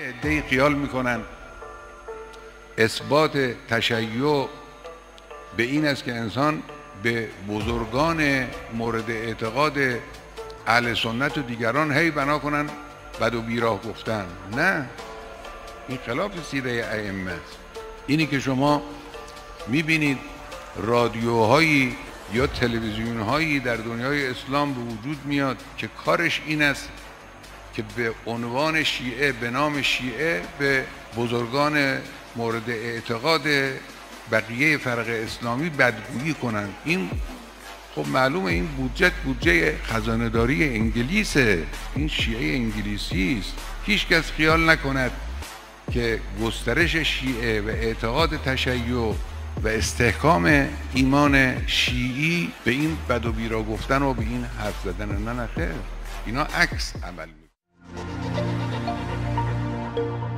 عده خیال می‌کنن. اثبات تشیع به این است که انسان به بزرگان مورد اعتقاد اهل سنت و دیگران هی بنا کنن بد و بیراه گفتن. نه. این خلاف سیره ائمه است. اینی که شما می‌بینید رادیوهایی یا تلویزیون هایی در دنیای اسلام به وجود میاد که کارش این است که به عنوان شیعه به نام شیعه به بزرگان مورد اعتقاد بقیه فرق اسلامی بدگویی کنند. این خب معلومه این بودجه بودجه خزانهداری انگلیسه. این شیعه انگلیسی است. هیچ کس خیال نکند که گسترش شیعه و اعتقاد تشیع و استحکام ایمان شیعی به این بد و بیرا گفتن و به این حرف زدن. نه نه خیر. اینا عکس عمل thank you